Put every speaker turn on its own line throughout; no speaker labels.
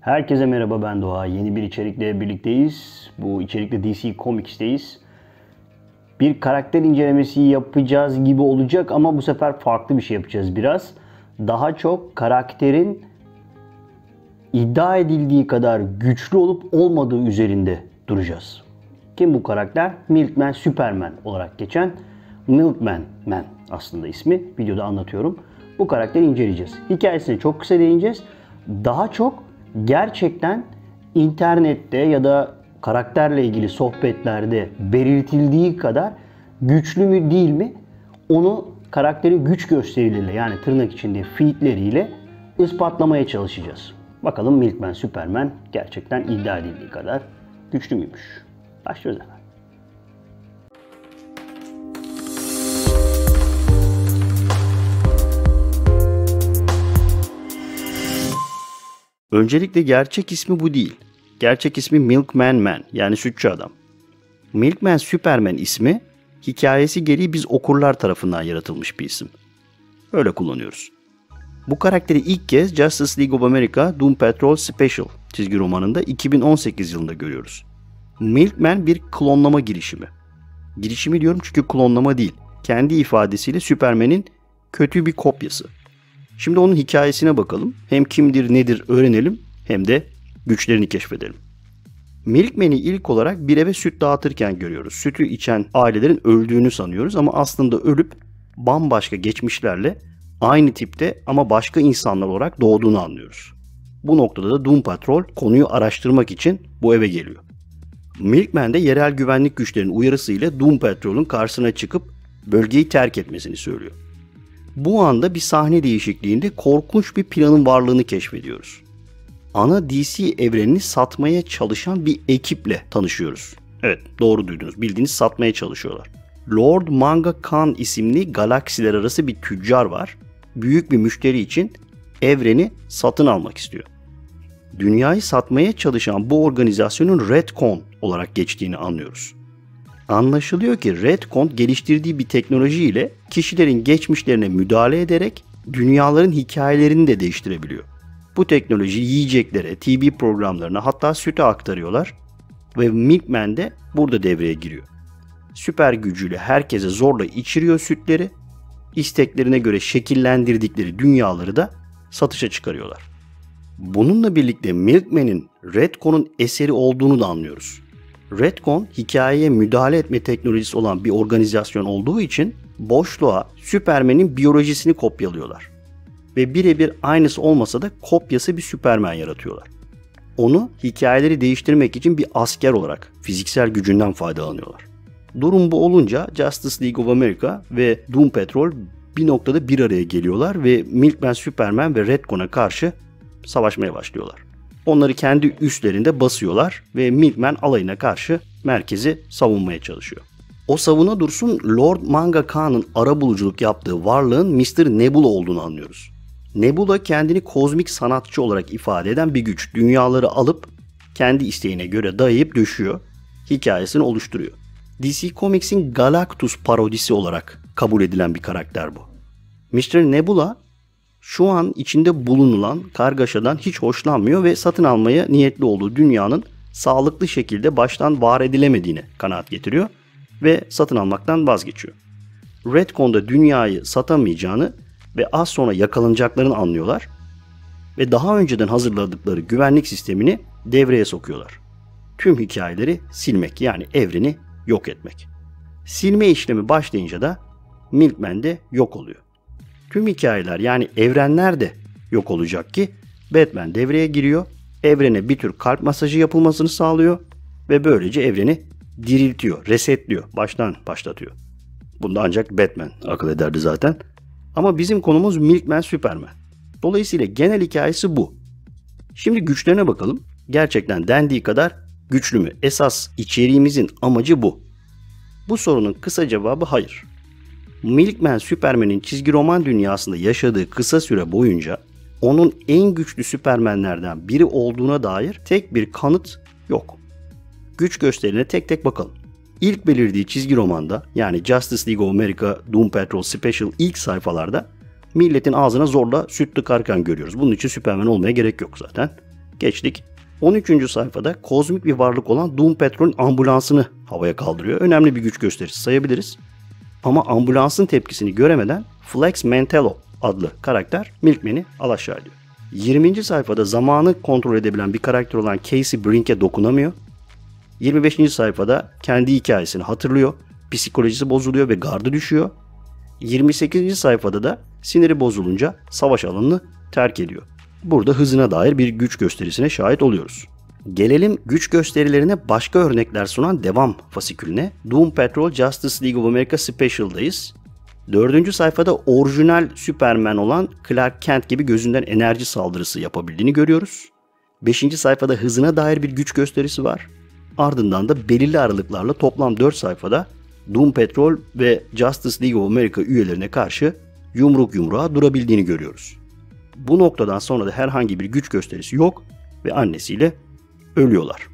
Herkese merhaba ben Doğa. Yeni bir içerikle birlikteyiz. Bu içerikte DC Comics'teyiz. Bir karakter incelemesi yapacağız gibi olacak ama bu sefer farklı bir şey yapacağız biraz. Daha çok karakterin iddia edildiği kadar güçlü olup olmadığı üzerinde duracağız. Kim bu karakter? Milkman Superman olarak geçen Milkman Man aslında ismi. Videoda anlatıyorum. Bu karakteri inceleyeceğiz. Hikayesine çok kısa değineceğiz. Daha çok gerçekten internette ya da karakterle ilgili sohbetlerde belirtildiği kadar güçlü mü değil mi onu karakterin güç gösterileriyle yani tırnak içinde featleriyle ispatlamaya çalışacağız. Bakalım Milkman Superman gerçekten iddia edildiği kadar güçlü müymüş? Başlıyoruz hemen. Öncelikle gerçek ismi bu değil. Gerçek ismi Milkman Man yani sütçü adam. Milkman Superman ismi hikayesi gereği biz okurlar tarafından yaratılmış bir isim. Öyle kullanıyoruz. Bu karakteri ilk kez Justice League of America Doom Patrol Special çizgi romanında 2018 yılında görüyoruz. Milkman bir klonlama girişimi. Girişimi diyorum çünkü klonlama değil. Kendi ifadesiyle Superman'in kötü bir kopyası. Şimdi onun hikayesine bakalım. Hem kimdir nedir öğrenelim hem de güçlerini keşfedelim. Milkman'i ilk olarak bir eve süt dağıtırken görüyoruz. Sütü içen ailelerin öldüğünü sanıyoruz ama aslında ölüp bambaşka geçmişlerle aynı tipte ama başka insanlar olarak doğduğunu anlıyoruz. Bu noktada da Doom Patrol konuyu araştırmak için bu eve geliyor. Milkman de yerel güvenlik güçlerinin uyarısıyla Doom Patrol'ün karşısına çıkıp bölgeyi terk etmesini söylüyor. Bu anda bir sahne değişikliğinde korkunç bir planın varlığını keşfediyoruz. Ana DC evrenini satmaya çalışan bir ekiple tanışıyoruz. Evet doğru duydunuz bildiğiniz satmaya çalışıyorlar. Lord Manga Khan isimli galaksiler arası bir tüccar var. Büyük bir müşteri için evreni satın almak istiyor. Dünyayı satmaya çalışan bu organizasyonun Redcon olarak geçtiğini anlıyoruz. Anlaşılıyor ki Redcon geliştirdiği bir teknoloji ile kişilerin geçmişlerine müdahale ederek dünyaların hikayelerini de değiştirebiliyor. Bu teknoloji yiyeceklere, TV programlarına hatta süte aktarıyorlar ve Milkman de burada devreye giriyor. Süper gücüyle herkese zorla içiriyor sütleri, isteklerine göre şekillendirdikleri dünyaları da satışa çıkarıyorlar. Bununla birlikte Milkman'in Redcon'un eseri olduğunu da anlıyoruz. Redcon hikayeye müdahale etme teknolojisi olan bir organizasyon olduğu için boşluğa Superman'in biyolojisini kopyalıyorlar. Ve birebir aynısı olmasa da kopyası bir Superman yaratıyorlar. Onu hikayeleri değiştirmek için bir asker olarak fiziksel gücünden faydalanıyorlar. Durum bu olunca Justice League of America ve Doom Patrol bir noktada bir araya geliyorlar ve Milkman Superman ve Redcon'a karşı savaşmaya başlıyorlar. Onları kendi üstlerinde basıyorlar ve Milkman alayına karşı merkezi savunmaya çalışıyor. O savuna dursun Lord Manga Khan'ın arabuluculuk yaptığı varlığın Mr. Nebula olduğunu anlıyoruz. Nebula kendini kozmik sanatçı olarak ifade eden bir güç. Dünyaları alıp kendi isteğine göre dayayıp düşüyor. Hikayesini oluşturuyor. DC Comics'in Galactus parodisi olarak kabul edilen bir karakter bu. Mr. Nebula şu an içinde bulunulan kargaşadan hiç hoşlanmıyor ve satın almaya niyetli olduğu dünyanın sağlıklı şekilde baştan var edilemediğine kanaat getiriyor ve satın almaktan vazgeçiyor. Redcon'da dünyayı satamayacağını ve az sonra yakalanacaklarını anlıyorlar ve daha önceden hazırladıkları güvenlik sistemini devreye sokuyorlar. Tüm hikayeleri silmek yani evreni yok etmek. Silme işlemi başlayınca da Milkman de yok oluyor tüm hikayeler yani evrenler de yok olacak ki Batman devreye giriyor. Evrene bir tür kalp masajı yapılmasını sağlıyor ve böylece evreni diriltiyor, resetliyor, baştan başlatıyor. Bunda ancak Batman akıl ederdi zaten. Ama bizim konumuz Milkman Superman. Dolayısıyla genel hikayesi bu. Şimdi güçlerine bakalım. Gerçekten dendiği kadar güçlü mü? Esas içeriğimizin amacı bu. Bu sorunun kısa cevabı hayır. Milkman Superman'in çizgi roman dünyasında yaşadığı kısa süre boyunca onun en güçlü Superman'lerden biri olduğuna dair tek bir kanıt yok. Güç gösterine tek tek bakalım. İlk belirdiği çizgi romanda yani Justice League of America Doom Patrol Special ilk sayfalarda milletin ağzına zorla süt tıkarken görüyoruz. Bunun için Superman olmaya gerek yok zaten. Geçtik. 13. sayfada kozmik bir varlık olan Doom Patrol'ün ambulansını havaya kaldırıyor. Önemli bir güç gösterisi sayabiliriz. Ama ambulansın tepkisini göremeden Flex Mantello adlı karakter Milkman'i alaşağı ediyor. 20. sayfada zamanı kontrol edebilen bir karakter olan Casey Brink'e dokunamıyor. 25. sayfada kendi hikayesini hatırlıyor. Psikolojisi bozuluyor ve gardı düşüyor. 28. sayfada da siniri bozulunca savaş alanını terk ediyor. Burada hızına dair bir güç gösterisine şahit oluyoruz. Gelelim güç gösterilerine başka örnekler sunan devam fasikülüne. Doom Patrol Justice League of America Special'dayız. Dördüncü sayfada orijinal Superman olan Clark Kent gibi gözünden enerji saldırısı yapabildiğini görüyoruz. Beşinci sayfada hızına dair bir güç gösterisi var. Ardından da belirli aralıklarla toplam 4 sayfada Doom Patrol ve Justice League of America üyelerine karşı yumruk yumruğa durabildiğini görüyoruz. Bu noktadan sonra da herhangi bir güç gösterisi yok ve annesiyle ölüyorlar.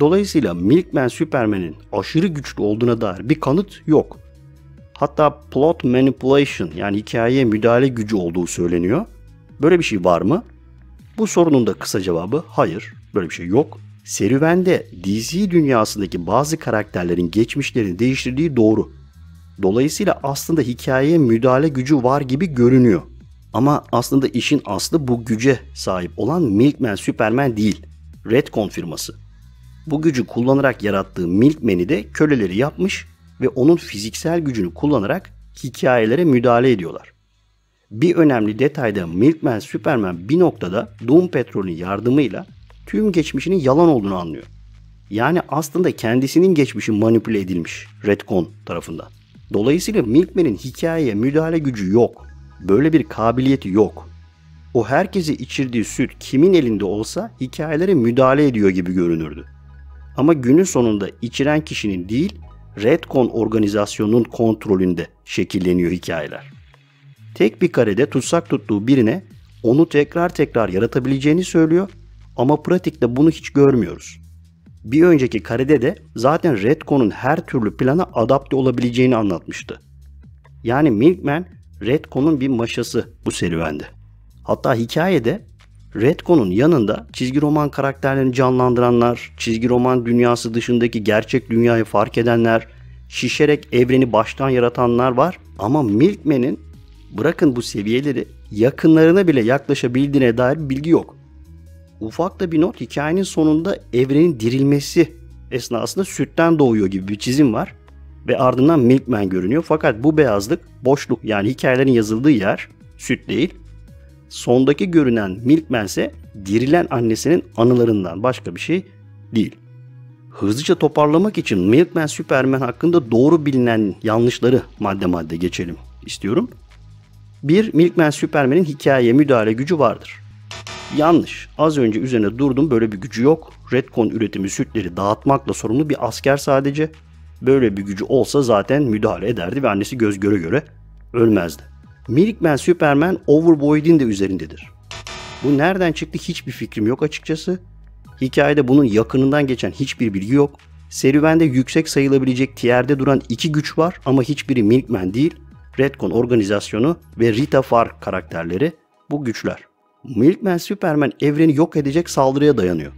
Dolayısıyla Milkman Superman'in aşırı güçlü olduğuna dair bir kanıt yok. Hatta plot manipulation yani hikayeye müdahale gücü olduğu söyleniyor. Böyle bir şey var mı? Bu sorunun da kısa cevabı hayır. Böyle bir şey yok. Serüvende DC dünyasındaki bazı karakterlerin geçmişlerini değiştirdiği doğru. Dolayısıyla aslında hikayeye müdahale gücü var gibi görünüyor. Ama aslında işin aslı bu güce sahip olan Milkman Superman değil. Redcon firması. Bu gücü kullanarak yarattığı Milkman'i de köleleri yapmış ve onun fiziksel gücünü kullanarak hikayelere müdahale ediyorlar. Bir önemli detayda Milkman Superman bir noktada Doom Patrol'ün yardımıyla tüm geçmişinin yalan olduğunu anlıyor. Yani aslında kendisinin geçmişi manipüle edilmiş Redcon tarafından. Dolayısıyla Milkman'in hikayeye müdahale gücü yok. Böyle bir kabiliyeti yok. O herkesi içirdiği süt kimin elinde olsa hikayelere müdahale ediyor gibi görünürdü. Ama günün sonunda içiren kişinin değil, Redcon organizasyonunun kontrolünde şekilleniyor hikayeler. Tek bir karede tutsak tuttuğu birine onu tekrar tekrar yaratabileceğini söylüyor ama pratikte bunu hiç görmüyoruz. Bir önceki karede de zaten Redcon'un her türlü plana adapte olabileceğini anlatmıştı. Yani Milkman Redcon'un bir maşası bu serüvende. Hatta hikayede Redcon'un yanında çizgi roman karakterlerini canlandıranlar, çizgi roman dünyası dışındaki gerçek dünyayı fark edenler, şişerek evreni baştan yaratanlar var. Ama Milkman'in bırakın bu seviyeleri yakınlarına bile yaklaşabildiğine dair bilgi yok. Ufak da bir not hikayenin sonunda evrenin dirilmesi esnasında sütten doğuyor gibi bir çizim var ve ardından Milkman görünüyor. Fakat bu beyazlık boşluk yani hikayelerin yazıldığı yer süt değil. Sondaki görünen Milkman ise dirilen annesinin anılarından başka bir şey değil. Hızlıca toparlamak için Milkman Superman hakkında doğru bilinen yanlışları madde madde geçelim istiyorum. Bir, Milkman Superman'in hikayeye müdahale gücü vardır. Yanlış. Az önce üzerine durdum böyle bir gücü yok. Redcon üretimi sütleri dağıtmakla sorumlu bir asker sadece. Böyle bir gücü olsa zaten müdahale ederdi ve annesi göz göre göre ölmezdi. Milkman Superman Overboyd'in de üzerindedir. Bu nereden çıktı hiçbir fikrim yok açıkçası. Hikayede bunun yakınından geçen hiçbir bilgi yok. Serüvende yüksek sayılabilecek tier'de duran iki güç var ama hiçbiri Milkman değil. Redcon organizasyonu ve Rita Farr karakterleri bu güçler. Milkman Superman evreni yok edecek saldırıya dayanıyor.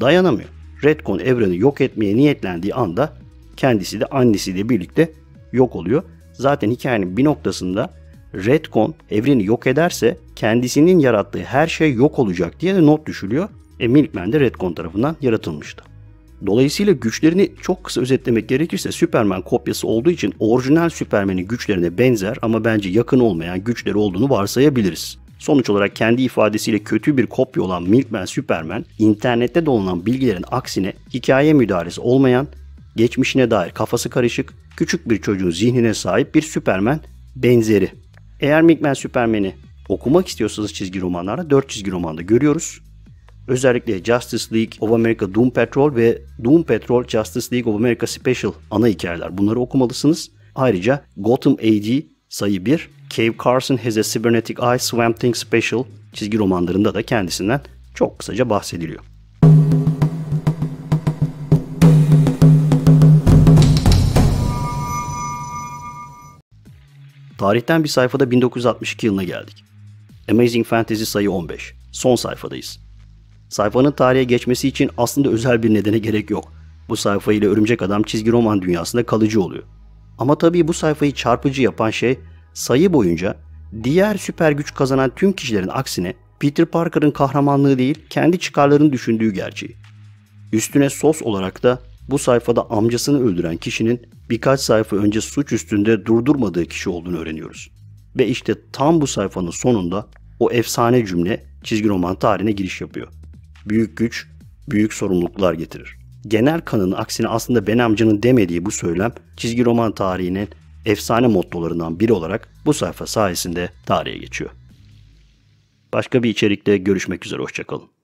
Dayanamıyor. Redcon evreni yok etmeye niyetlendiği anda kendisi de annesiyle birlikte yok oluyor. Zaten hikayenin bir noktasında Redcon evreni yok ederse kendisinin yarattığı her şey yok olacak diye de not düşülüyor. E Milkman de Redcon tarafından yaratılmıştı. Dolayısıyla güçlerini çok kısa özetlemek gerekirse Superman kopyası olduğu için orijinal Superman'in güçlerine benzer ama bence yakın olmayan güçleri olduğunu varsayabiliriz. Sonuç olarak kendi ifadesiyle kötü bir kopya olan Milkman Superman, internette dolanan bilgilerin aksine hikaye müdahalesi olmayan, geçmişine dair kafası karışık, küçük bir çocuğun zihnine sahip bir Superman benzeri. Eğer Milkman Superman'i okumak istiyorsanız çizgi romanlarda 4 çizgi romanda görüyoruz. Özellikle Justice League of America Doom Patrol ve Doom Patrol Justice League of America Special ana hikayeler. Bunları okumalısınız. Ayrıca Gotham AD sayı 1, Cave Carson Has a Cybernetic Eye Swamp Thing Special çizgi romanlarında da kendisinden çok kısaca bahsediliyor. Tarihten bir sayfada 1962 yılına geldik. Amazing Fantasy sayı 15. Son sayfadayız. Sayfanın tarihe geçmesi için aslında özel bir nedene gerek yok. Bu sayfa ile Örümcek Adam çizgi roman dünyasında kalıcı oluyor. Ama tabii bu sayfayı çarpıcı yapan şey sayı boyunca diğer süper güç kazanan tüm kişilerin aksine Peter Parker'ın kahramanlığı değil kendi çıkarlarını düşündüğü gerçeği. Üstüne sos olarak da bu sayfada amcasını öldüren kişinin birkaç sayfa önce suç üstünde durdurmadığı kişi olduğunu öğreniyoruz. Ve işte tam bu sayfanın sonunda o efsane cümle çizgi roman tarihine giriş yapıyor. Büyük güç, büyük sorumluluklar getirir. Genel kanının aksine aslında Ben amcanın demediği bu söylem çizgi roman tarihinin efsane mottolarından biri olarak bu sayfa sayesinde tarihe geçiyor. Başka bir içerikte görüşmek üzere, hoşçakalın.